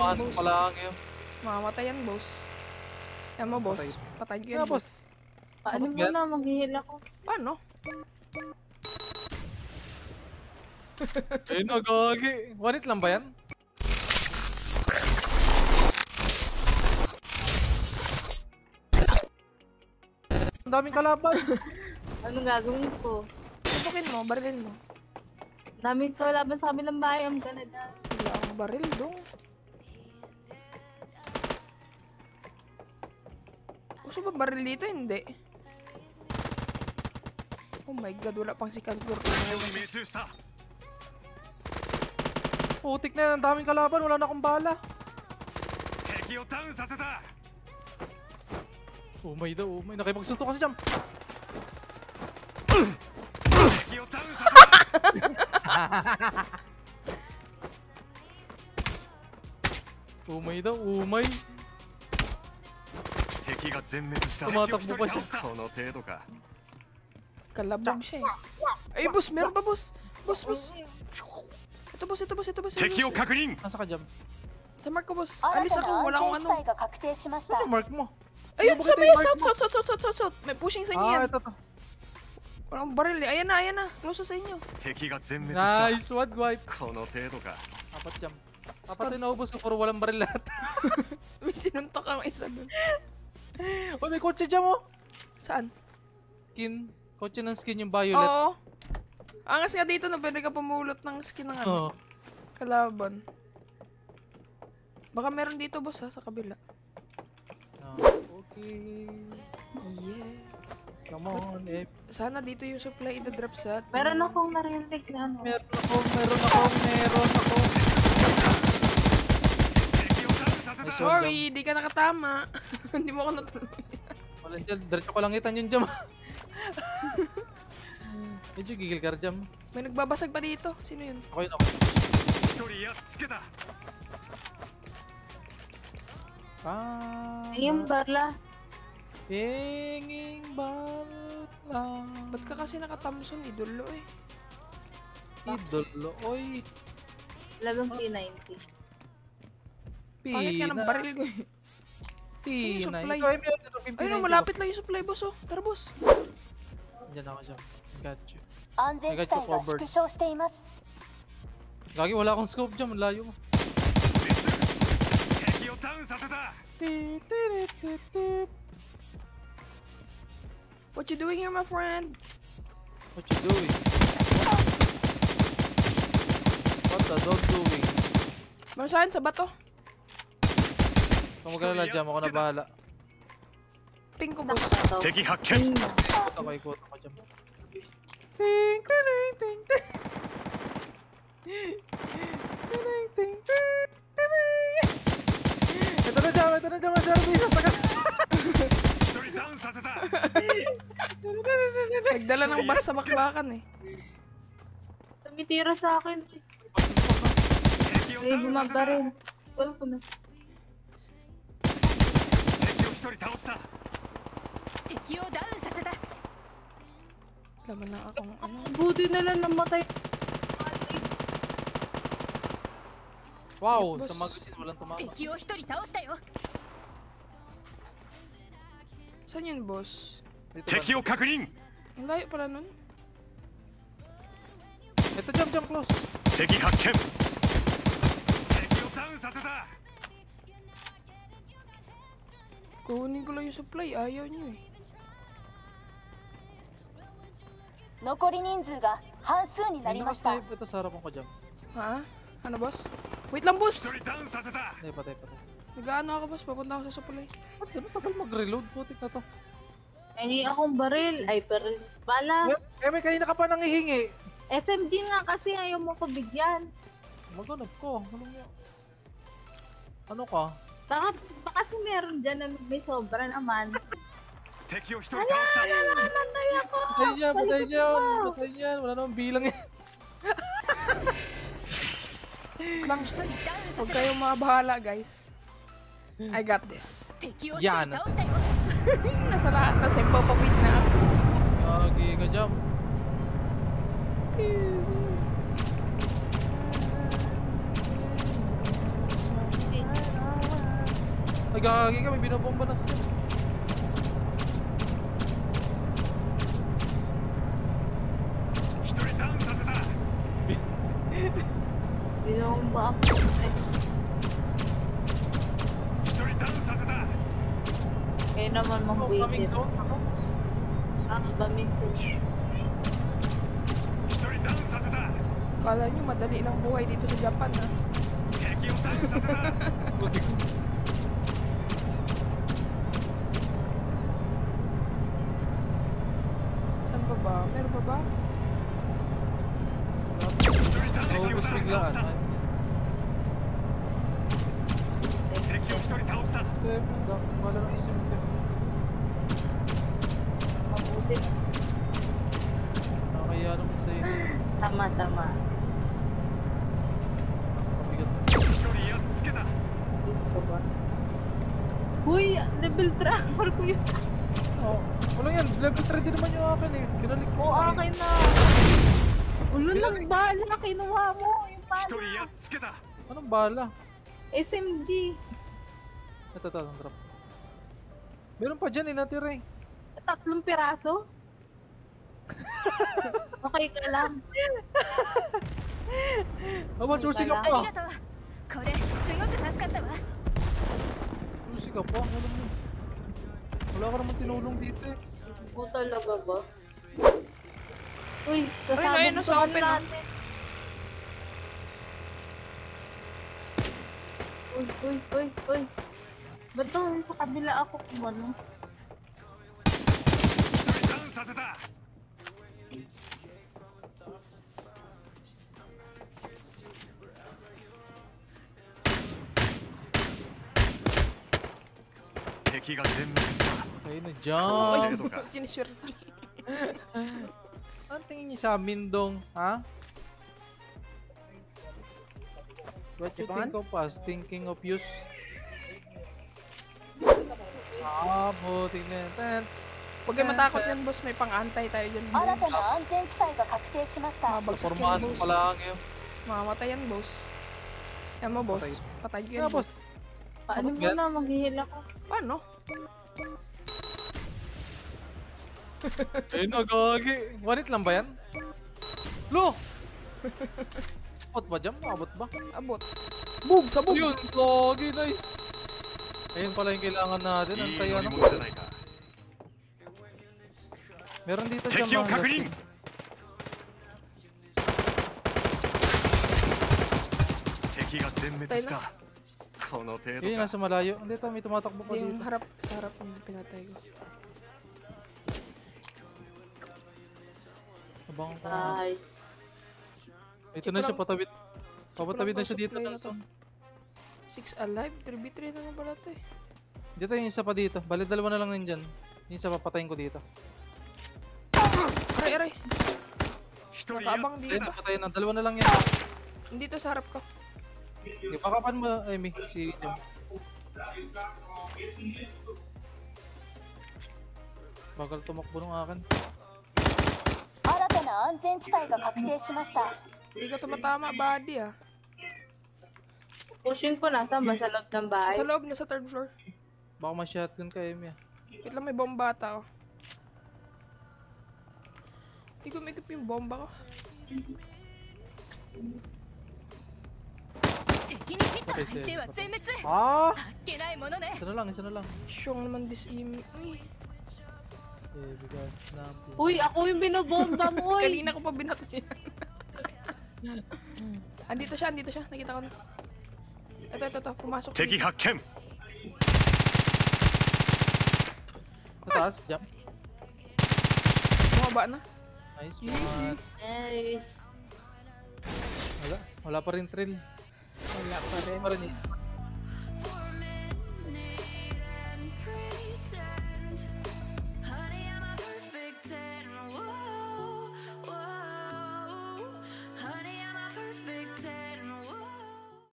Kumaan boss. pa lang yun. Mamamatay yan, boss. Yan mo, boss. Patayin ko yan, boss. Paano mo na? Maghihil ako. Paano? Ayun na, gagi. One hit lang ba yan? Ang daming kalaban. Anong gagawin ko? Tutukin mo, barilin mo. Daming kalaban sa kabilang bahay. I'm gonna die. Wala akong baril dong. Gusto ba baril dito? Hindi. Oh my god, wala pang si Kalgur. Putik na yan, ang daming kalaban. Wala na akong bala. Umay daw, umay. Nakipagsunto kasi jam. umay daw, umay. 全滅したTumatakbo pa siya. この程度か Kalabog siya eh. Ay, boss, meron pa, boss. Boss, boss. Ito, boss, ito, boss, ito, boss. ito, 敵を boss. 確認 Nasa ka dyan? Sa mark ko, boss. 新 Alis た ako, な wala 安 akong 全 ano. 地帯が確定しました Ano mark mo? Ayun, Ano ba sa kita may yung mark south, mo? south, south, south, south, south, south. May pushing sa inyo Ah, yan. ito to. Wala akong baril eh. Ayan na, ayan na. Close na sa inyo. 敵が全滅した Nice one, wipe. この程度か Apat jam. Apat yung naubos ko, puro walang baril lahat. May sinuntok ang isa dun. oh, may kotse dyan mo. Saan? Skin. Kotse ng skin yung violet. Oo. Angas nga dito na pwede ka pumulot ng skin ng ano. Oh. Kalaban. Baka meron dito, boss, ha, sa kabila. Ah, Okay. Yeah. Come on, eh. Sana dito yung supply ida-drop sa atin. Meron akong narinig na ano. Meron ako, meron ako, meron ako. 敵 episode Sorry, lang. di ka nakatama. Hindi mo ako natuloy. Wala siya, diretso ko lang itan yung jam. Medyo gigil ka jam. May nagbabasag pa dito. Sino yun? Ako yun ako. Ah. Hinging barla. Hinging barla. Ba't ka kasi nakatamson? Idolo eh. Idolo, oy. Labang 390. Pangit nga ng baril ko eh. Pinay. Ayun, ano, malapit lang yung supply boss oh. Tara boss. Diyan ako siya. Got you. I got you covered. Gagi, wala akong scope dyan. Malayo mo. What you doing here, my friend? What you doing? What the dog doing? Meron sa akin sa bato. Huwag magalala, jam ako na bahala. Ping ko boss. Teki hakken. Ikot ako, ikot jam. Ting ting ting ting. Ting ting ting ting. Ito na jam, ito na jam, sir. Bisa down saseta. Nagdala ng bus sa bakbakan eh. Tumitira sa akin. Ay, bumagda rin. Wala ko na. 敵を一人倒した 敵をダウンさせた Laman na akong ano. Buti na lang namatay. Wow, Boss. sa magazine walang tumama. 敵を一人倒したよ Saan yun, boss? Dito ba? 敵を確認 Ang layo pala nun. Ito jump, jump close. 敵発 Kunin ko lang yung supply. Ayaw niyo eh. 残り人数が半数にな May りました nakasnipe ito sa harapan ko jump. Ha? Ano, boss? Wait lang, 一 boss! 人ダウンさせた Hindi, patay, patay. Nag-ano ako, boss. Papunta ako sa supply. Ba't ganun tagal mag-reload? Putik na to. Hindi akong baril. Ay, baril. Bala. Eh, may kanina ka pa nangihingi. SMG nga kasi ayaw mo ko bigyan. Maganap ko. Ano mo? Ano ka? Baka, baka si meron dyan na may sobra naman. Hala! Namamatay ako! Patay niya! Patay niya! Patay niya! Wala namang bilang yan. Clunch. Eh. Huwag kayong mga bahala, guys. I got this. Yan! Nasa lahat na. Simpo, papit na ako. Okay, ka-jump. Ay, gagi ka, may binobomba na sila. Binomba ako. Eh naman mong ano, buisit. Ang bamig sila. Kala nyo madali ng buhay dito sa Japan ha? weapon daw. Wala nang isang weapon. Mabuti. Nakakaya naman sa'yo. Tama, tama. Nakapabigat. Gusto ba? Uy! Level driver ko yun! Oo. Oh, wala yan. Level 3 din naman yung akin eh. Kinalik ko. Oo, oh, akin na. Ulo lang bala. Kinuha mo. Yung bala. Anong bala? SMG. Ito, ito, itong drop. Meron pa dyan eh, natira eh. Tatlong piraso? okay ka lang. Ah, Aba, Josie ka pa. Kore, sugoku tasukata wa. Josie ka pa, alam mo. Wala ka naman tinulong dito eh. Ko talaga ba? Uy, kasama ko sa natin. Eh. Uy, uy, uy, uy. Ba't sa kabila ako kumano? Ayun na dyan! Sinisure ni. Anong tingin niyo sa amin dong? Ha? What you think of us? Thinking of use? Ah, buti na. Ten. Huwag kayo matakot yan boss, may pang-antay tayo dyan. 新た boss. な安全地帯が確定しました Mabagsak yan Pormahan boss. pa lang yun. Mamamatay yan boss. Yan mo boss, patay ko yan Kaya boss. boss, Paano mo yan? na maghihil ako? Paano? ayun na gagi. One hit lang ba yan? Lo! Spot ba dyan? Maabot ba? Abot. Boom! Sabog! Yun, gagi, nice. Ayun pala yung kailangan natin. Ang saya na. Meron dito dyan mga Patay na. Yun yung nasa malayo. Hindi ito, may tumatakbo pa dito. Yung harap, harap yung pinatay ko. Abangan ko. Ay. Ito na siya, patawid. Papatawid na siya dito, Nelson. 6 alive, 3v3 naman pala to eh. Dito yung isa pa dito. Bali, dalawa na lang yun dyan. Yung isa papatayin ko dito. Aray, aray! 一人やっ Nakaabang つ Ayun, けた napatayin na. Dalawa na lang yan. Dito sa harap ko. Okay, pakapan mo, Amy, si Jam. Bagal tumakbo ng akin. 新たな安全地帯が確定しました Hindi ka tumatama, body ah. Pushing ko na, saan ba? Sa loob ng bahay? Sa loob, nasa third floor. Baka ma-shotgun kayo, Mia. Wait lang, may bomba ata, oh. Hindi ko makeup yung bomba ko. Okay, sir. Ah! Isa na lang, isa na lang. Siyong naman this aim. Uy! Eh, bigyan. Uy, ako yung binobomba mo, uy! Kanina ko pa binato yan. andito siya, andito siya. Nakita ko na. Itu, itu, itu, aku masuk. Tegi, hakem. Atas, jam. Mau oh, na? Nice, Mat. Nice. Ada, wala pa rin trail.